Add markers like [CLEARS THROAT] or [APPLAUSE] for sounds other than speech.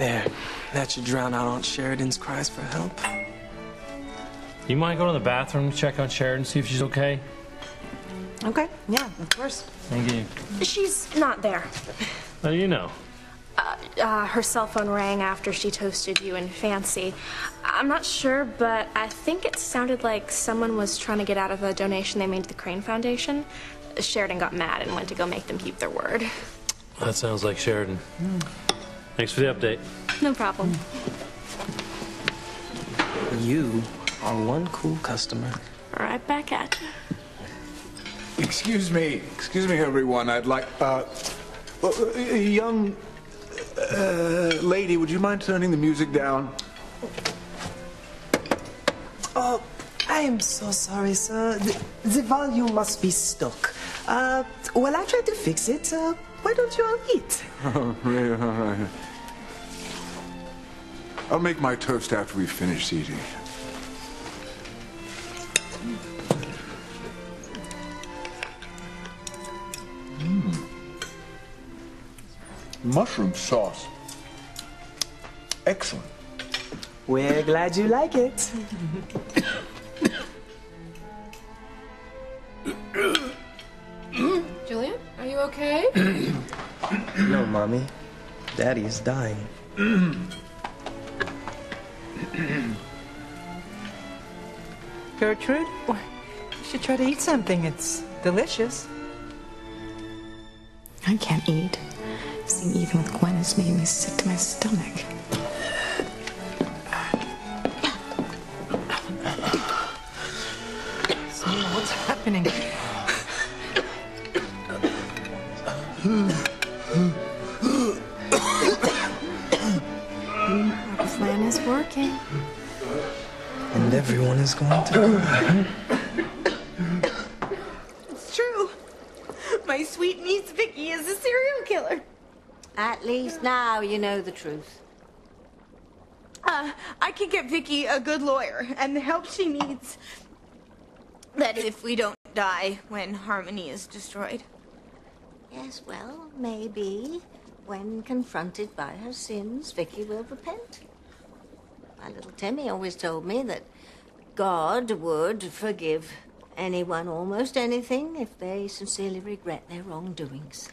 There. That should drown out Aunt Sheridan's cries for help. You mind going to the bathroom, check on Sheridan, see if she's okay? Okay, yeah, of course. Thank you. She's not there. How do you know? Uh, her cell phone rang after she toasted you in fancy. I'm not sure, but I think it sounded like someone was trying to get out of a donation they made to the Crane Foundation. Sheridan got mad and went to go make them keep their word. That sounds like Sheridan. Thanks for the update. No problem. You are one cool customer. Right back at you. Excuse me, excuse me, everyone. I'd like, uh, uh, a young uh, lady. Would you mind turning the music down? Oh, I am so sorry, sir. The, the volume must be stuck. Uh, well, I tried to fix it. Uh, why don't you all eat? Oh, really? All right. [LAUGHS] I'll make my toast after we finish eating. Mm. Mushroom sauce. Excellent. We're glad you like it. [COUGHS] okay? [CLEARS THROAT] No, Mommy. Daddy is dying. [CLEARS THROAT] Gertrude, why, you should try to eat something. It's delicious. I can't eat. Seeing Ethan with Gwen has made me sick to my stomach. So, what's happening? Our plan is working. And everyone is going to. [LAUGHS] It's true. My sweet niece Vicky is a serial killer. At least now you know the truth. Uh, I can get Vicky a good lawyer and the help she needs. That if we don't die when Harmony is destroyed. Yes, well, maybe when confronted by her sins, Vicky will repent. My little Timmy always told me that God would forgive anyone almost anything if they sincerely regret their wrongdoings.